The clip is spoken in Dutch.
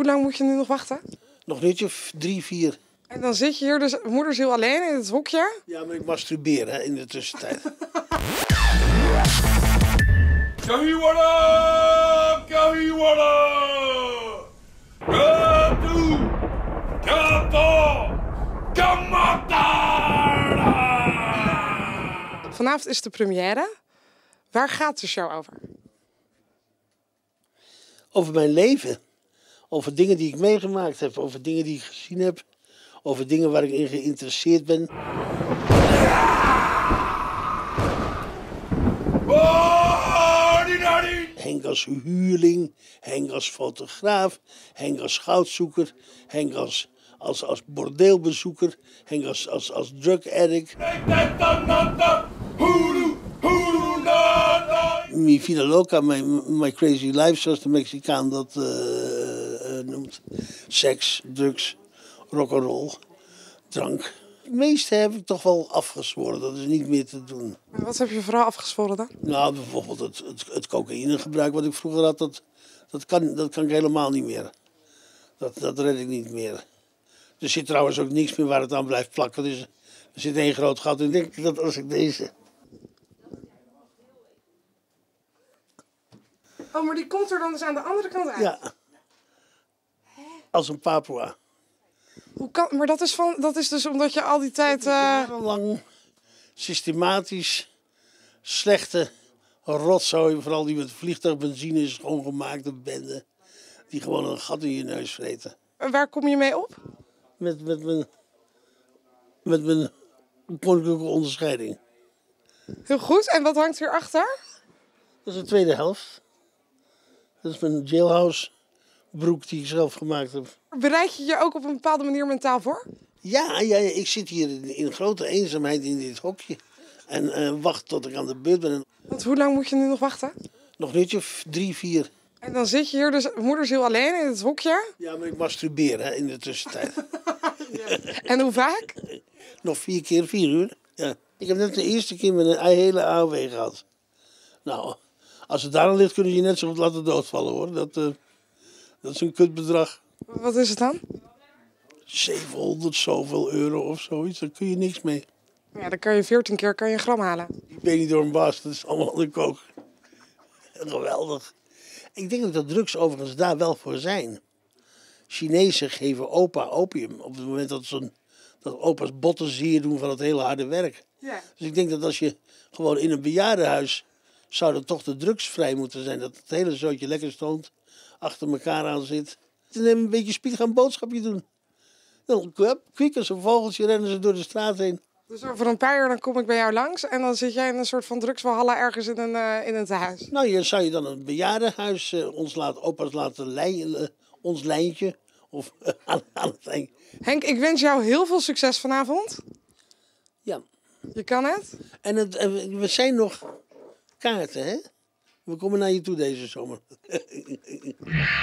Hoe lang moet je nu nog wachten? Nog een uurtje of drie, vier. En dan zit je hier dus moederziel alleen in het hokje. Ja, maar ik masturbeer hè, in de tussentijd. Kahiwara! Kahiwara! Gatu! Kato! Kamatara! Vanavond is de première. Waar gaat de show over? Over mijn leven. Over dingen die ik meegemaakt heb. Over dingen die ik gezien heb. Over dingen waar ik in geïnteresseerd ben. Henk als huurling, Henk als fotograaf, Henk als goudzoeker, als, als, als bordeelbezoeker, Henk als, als, als drug addict. Mi vida loca, my, crazy life, zoals de Mexicaan dat eh, noemt. Seks, drugs, rock'n'roll, drank. Het meeste heb ik toch wel afgezworen, dat is niet meer te doen. En wat heb je vooral afgesproken dan? Nou, bijvoorbeeld het, het, het cocaïnegebruik wat ik vroeger had, dat, dat, kan, dat kan ik helemaal niet meer. Dat, dat red ik niet meer. Er zit trouwens ook niks meer waar het aan blijft plakken. Dus er zit één groot gat in. Ik denk dat als ik deze... Oh, maar die komt er dan dus aan de andere kant uit. Ja. Als een Papua. Hoe kan, maar dat is, van, dat is dus omdat je al die tijd... eh, Jarenlang systematisch slechte rotzooi, vooral die met vliegtuigbenzine is schoongemaakte bende, die gewoon een gat in je neus vreten. waar kom je mee op? Met, met mijn, met mijn koninklijke onderscheiding. Heel goed. En wat hangt hierachter? Dat is de tweede helft. Dat is mijn jailhouse broek die ik zelf gemaakt heb. Bereid je je ook op een bepaalde manier mentaal voor? Ja, ja, ja, ik zit hier in, in grote eenzaamheid in dit hokje. En eh, wacht tot ik aan de beurt ben. En Want hoe lang moet je nu nog wachten? nog een of drie, vier. En dan zit je hier dus moederziel alleen in het hokje. Ja, maar ik masturbeer hè, in de tussentijd. En hoe vaak? nog vier keer vier uur. Ja. Ik heb net de eerste keer met een hele AOW gehad. Nou, als het daar aan ligt, kunnen ze je net zo goed laten doodvallen hoor. Dat, eh, dat is een kutbedrag. Wat is het dan? 700 zoveel euro of zoiets, daar kun je niks mee. Ja, dan kan je 14 keer kan je een gram halen. Ik ben niet door een baas, dat is allemaal de kook. Geweldig. Ik denk dat drugs overigens daar wel voor zijn. Chinezen geven opa opium op het moment dat, zo'n, dat opa's botten zeer doen van het hele harde werk. Ja. Dus ik denk dat als je gewoon in een bejaardenhuis zou er toch de drugs vrij moeten zijn. Dat het hele zootje lekker stond, achter elkaar aan zit. En dan een beetje spied gaan boodschapje doen. Dan kwiek als een vogeltje rennen ze door de straat heen. Dus over een paar uur dan kom ik bij jou langs en dan zit jij in een soort van drugswalhalla ergens in een, eh, in een tehuis. Nou, je zou je dan een bejaardenhuis eh, ons laten, opa's laten leiden, ons lijntje. Of aan, aan het eind. Henk, ik wens jou heel veel succes vanavond. Ja. Je kan het. En het, we zijn nog kaarten, hè? We komen naar je toe deze zomer.